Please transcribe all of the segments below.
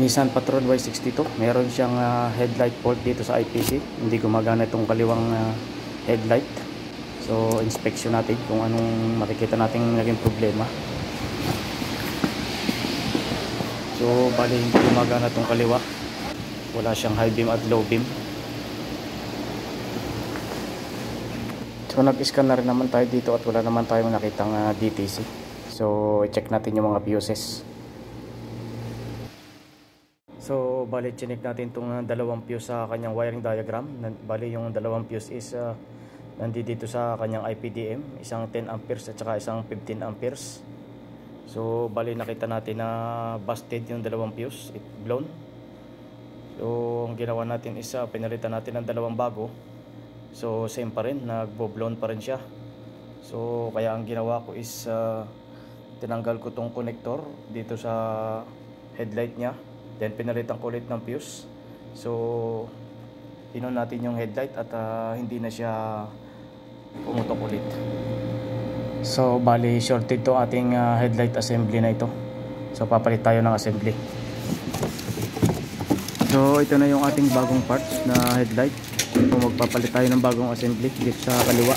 Nissan Patrol Y62 meron siyang ah, headlight fault dito sa IPC hindi gumagana itong kaliwang ah, headlight. So inspection natin kung anong makikita natin naging problema. So bali hindi gumagana itong kaliwa. Wala siyang high beam at low beam. So nag-scan na rin naman tayo dito at wala naman tayong nakitang ah, DTC so i-check natin yung mga fuses So, bali, chinik natin itong dalawang fuse sa kanyang wiring diagram. Bali, yung dalawang fuse is uh, nandito sa kanyang IPDM. Isang 10 amperes at saka isang 15 amperes. So, bali, nakita natin na busted yung dalawang fuse. It blown. So, ang ginawa natin is uh, pinalitan natin ng dalawang bago. So, same pa rin. Nagbo-blown pa rin siya. So, kaya ang ginawa ko is uh, tinanggal ko tong connector dito sa headlight niya. Then pinalitan ko ulit ng fuse. So inon natin yung headlight at ah, hindi na siya pumutok ulit. So bali shorted to ating ah, headlight assembly na ito. So papalit tayo ng assembly. So ito na yung ating bagong parts na headlight. So magpapalit tayo ng bagong assembly dito sa kaliwa.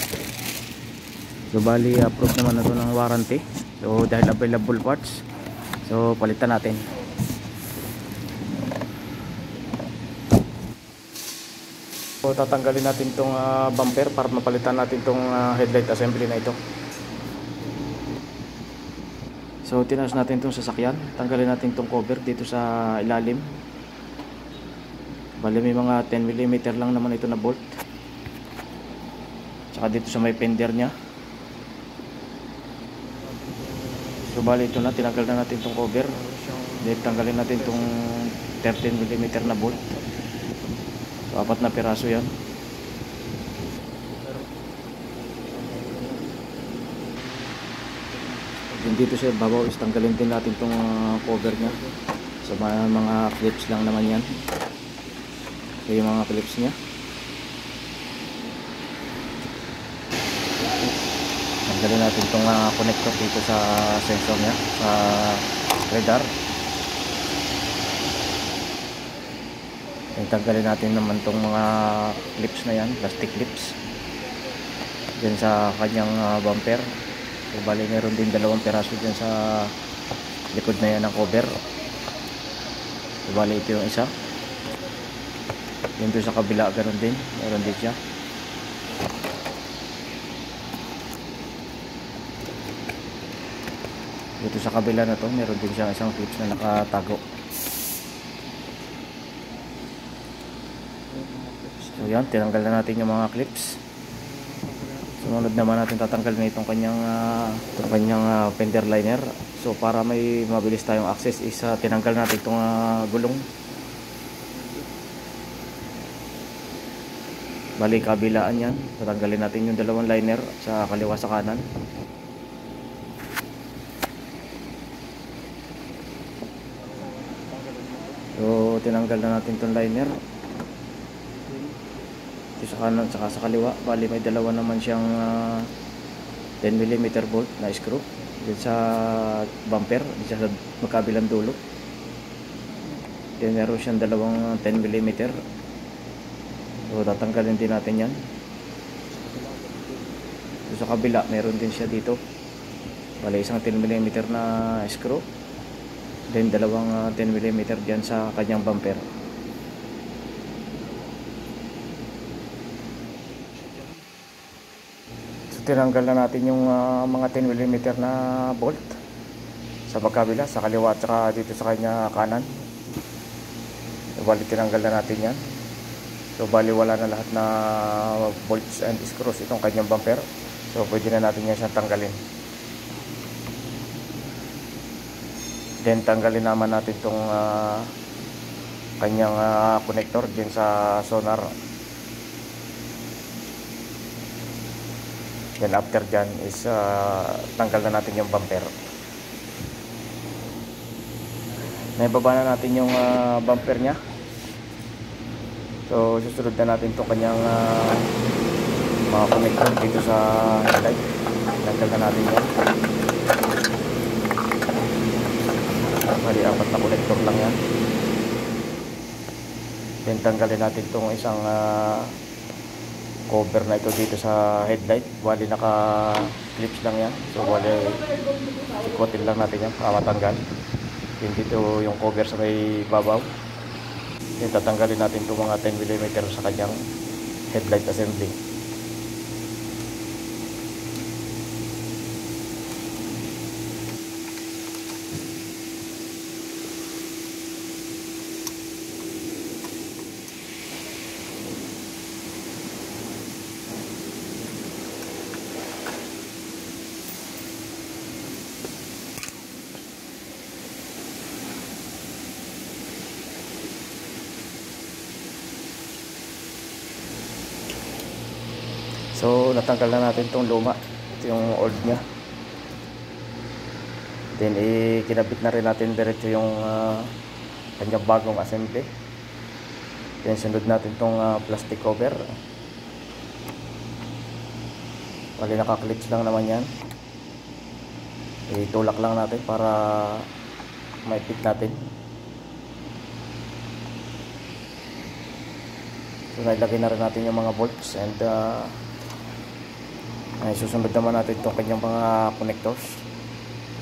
So bali approved naman na to ng warranty. So dahil available parts. So palitan natin. So tatanggalin natin itong bumper para mapalitan natin itong headlight assembly na ito. So tinas natin itong sasakyan. Tanggalin natin itong cover dito sa ilalim. Bali may mga 10mm lang naman ito na bolt. Tsaka dito sa may fender niya. So bali ito na, tinanggal na natin itong cover. Then tanggalin natin itong 13mm na bolt. So, apat na piraso yan. Then dito sa babaw is tanggalin din natin itong uh, cover niya. So mga, mga clips lang naman yan. So yung mga clips niya. Tanggalin natin itong uh, connector dito sa sensor niya. Sa radar. Tanggalin natin naman tong mga clips na yan, plastic clips. Diyan sa kanyang uh, bumper. So, bali meron din dalawang peraso dyan sa likod na yan ng cover. So, bali ito yung isa. Yan doon sa kabila, ganun din. Meron din siya. Dito sa kabila na to, meron din siyang isang clips na nakatago. So yan, tinanggal na natin yung mga clips. Sumunod naman natin tatanggal na itong kanyang uh, itong kanyang uh, fender liner. So para may mabilis tayong access is uh, tinanggal natin itong uh, gulong. Bali kabilaan yan. Tatanggalin natin yung dalawang liner sa kaliwa sa kanan. So tinanggal na natin itong liner dito sa kanan saka sa kaliwa. Bali may dalawa naman siyang uh, 10mm bolt na screw. Dito sa bumper dito sa magkabilang dulo. Then meron siyang dalawang 10mm so tatanggalin din natin yan. Dito sa kabila meron din siya dito. Bali isang 10mm na screw. Then dalawang uh, 10mm dyan sa kanyang bumper tinanggal na natin yung uh, mga 10mm na bolt sa pagkabila, sa kaliwa at saka dito sa kanya kanan. Bali tinanggal na natin yan. So bali wala na lahat na bolts and screws itong kanyang bumper. So pwede na natin yan siyang tanggalin. Then tanggalin naman natin itong uh, kanyang uh, connector din sa sonar Then after dyan is uh, tanggal na natin yung bumper. Naibaba na natin yung uh, bumper niya. So susunod na natin itong kanyang uh, mga connector dito sa headlight. Tanggal na natin yan. Bali apat na connector lang yan. Then tanggalin natin itong isang ah, cover na ito dito sa headlight. Bali naka clips lang yan. So bali ikotin lang natin yan para matanggal. Then dito yung cover sa may babaw. Then tatanggalin natin itong mga 10mm sa kanyang headlight assembly. So, natanggal na natin itong luma. Ito yung old niya. Then, eh, kinabit na rin natin diretso yung ah, kanyang bagong assembly. Then, sunod natin itong ah, plastic cover. Bali, nakaklips lang naman yan. Itulak lang natin para maipit natin. So, nailagay na rin natin yung mga bolts and uh, ay, susunod naman natin itong kanyang mga connectors.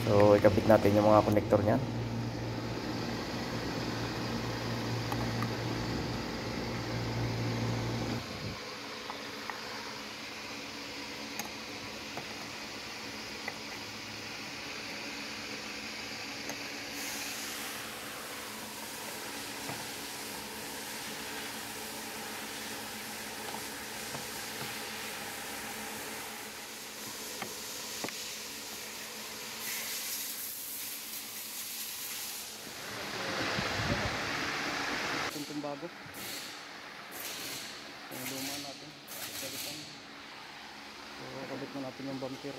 So, ikabit natin yung mga connector niyan. Itong bago. Yung luma natin. Kalitan. So, kabit na natin yung bumper.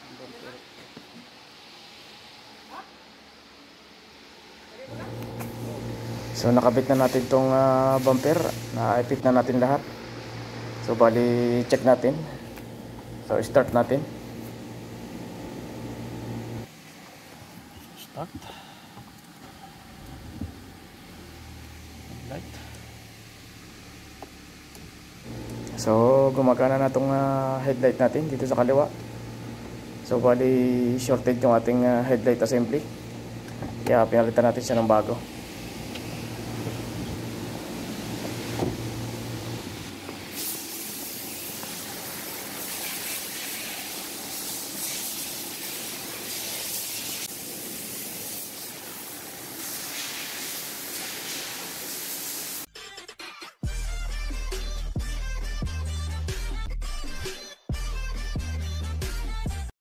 Yung bumper. So, nakabit na natin itong ah, bumper. Na-fit na natin lahat. So, bali, check natin. So, start natin. Start. Light. So, gumagana na itong ah, headlight natin dito sa kaliwa. So, bali shorted yung ating ah, headlight assembly. Kaya pinalitan natin siya ng bago.